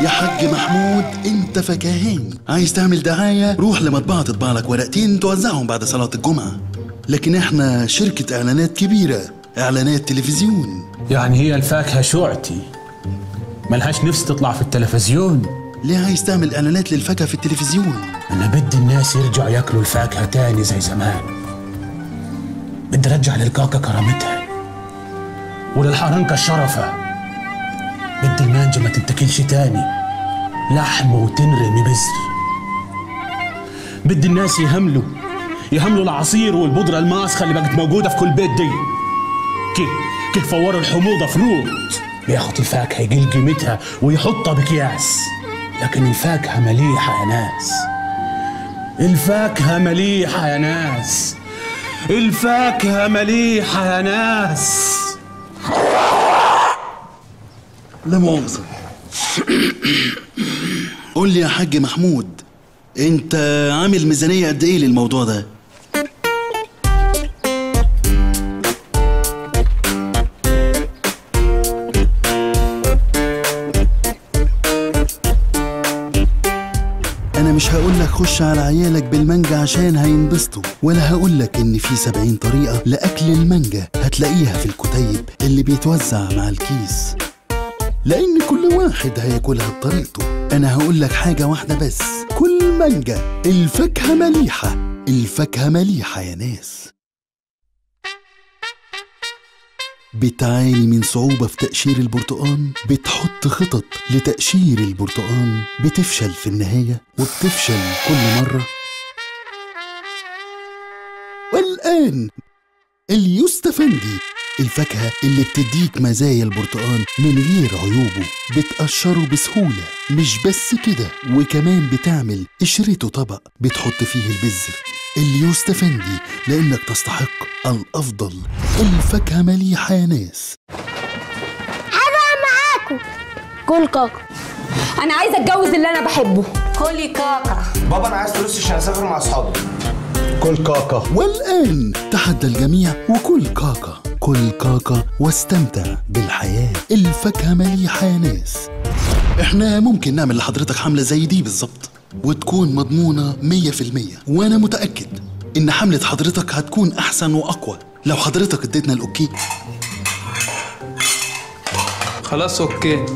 يا حاج محمود انت فكاهين. عايز تعمل دعاية؟ روح لمطبعة تطبع لك ورقتين توزعهم بعد صلاة الجمعة. لكن إحنا شركة اعلانات كبيرة اعلانات تلفزيون. يعني هي الفاكهة شعتي. ملهاش نفس تطلع في التلفزيون. ليه عايز تعمل اعلانات للفاكهة في التلفزيون؟ أنا بدي الناس يرجعوا ياكلوا الفاكهة تاني زي زمان. بدي أرجع للكاكا كرامتها. وللحرنكة الشرفة. بدي المانجا ما تتاكلش تاني. لحم وتنرمي بذر بدي الناس يهملوا. يهملوا العصير والبودرة الماسخة اللي بقت موجودة في كل بيت دي. كيف؟ كيف فوروا الحموضة فروت بياخد الفاكهة يقل قيمتها ويحطها بأكياس. لكن الفاكهة مليحة يا ناس. الفاكهة مليحة يا ناس. الفاكهة مليحة يا ناس. لا مؤاخذة. قول لي يا حاج محمود انت عامل ميزانية قد إيه للموضوع ده؟ أنا مش هقول لك خش على عيالك بالمانجا عشان هينبسطوا ولا هقول لك ان في سبعين طريقة لأكل المانجا هتلاقيها في الكتيب اللي بيتوزع مع الكيس. لأن كل واحد هياكلها بطريقته. أنا هقول لك حاجة واحدة بس. كل مانجا. الفاكهة مليحة. الفاكهة مليحة يا ناس. بتعاني من صعوبة في تقشير البرتقان. بتحط خطط لتقشير البرتقان. بتفشل في النهاية وبتفشل كل مرة. والآن اليوستفندي الفاكهة اللي بتديك مزايا البرتقان من غير عيوبه بتقشره بسهولة مش بس كده وكمان بتعمل قشرته طبق بتحط فيه البذر اليوستفندي لأنك تستحق الأفضل الفاكهة مليحة يا ناس. كل كاكا. أنا عايزة أتجوز اللي أنا بحبه. كلي كاكا. بابا أنا عايز فلوس عشان أسافر مع أصحابي. كل كاكا. والآن تحدى الجميع وكل كاكا. كل كاكا واستمتع بالحياة. الفاكهة مليحة يا ناس. إحنا ممكن نعمل لحضرتك حملة زي دي بالظبط وتكون مضمونة مية في المية. وأنا متأكد إن حملة حضرتك هتكون أحسن وأقوى. لو حضرتك اديتنا الأوكي. خلاص أوكي.